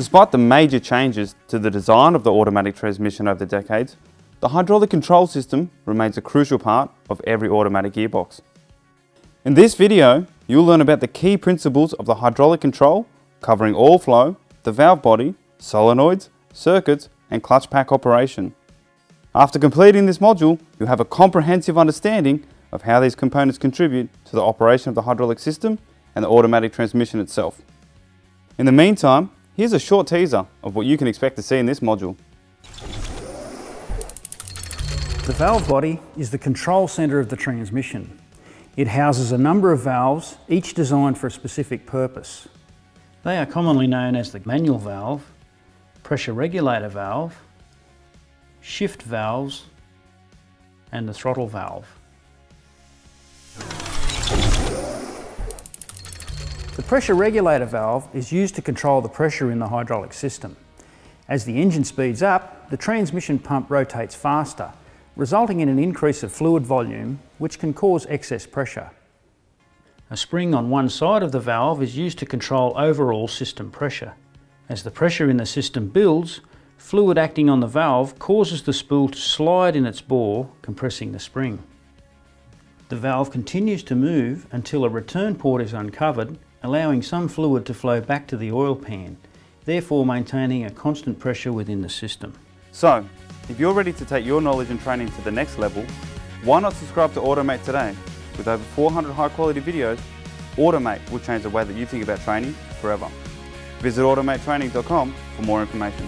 Despite the major changes to the design of the automatic transmission over the decades, the hydraulic control system remains a crucial part of every automatic gearbox. In this video, you'll learn about the key principles of the hydraulic control, covering oil flow, the valve body, solenoids, circuits, and clutch pack operation. After completing this module, you'll have a comprehensive understanding of how these components contribute to the operation of the hydraulic system and the automatic transmission itself. In the meantime, here's a short teaser of what you can expect to see in this module. The valve body is the control centre of the transmission. It houses a number of valves, each designed for a specific purpose. They are commonly known as the manual valve, pressure regulator valve, shift valves, and the throttle valve. The pressure regulator valve is used to control the pressure in the hydraulic system. As the engine speeds up, the transmission pump rotates faster, resulting in an increase of fluid volume, which can cause excess pressure. A spring on one side of the valve is used to control overall system pressure. As the pressure in the system builds, fluid acting on the valve causes the spool to slide in its bore, compressing the spring. The valve continues to move until a return port is uncovered, allowing some fluid to flow back to the oil pan, therefore maintaining a constant pressure within the system. So, if you're ready to take your knowledge and training to the next level, why not subscribe to AutoMate today? With over 400 high quality videos, AutoMate will change the way that you think about training forever. Visit automatetraining.com for more information.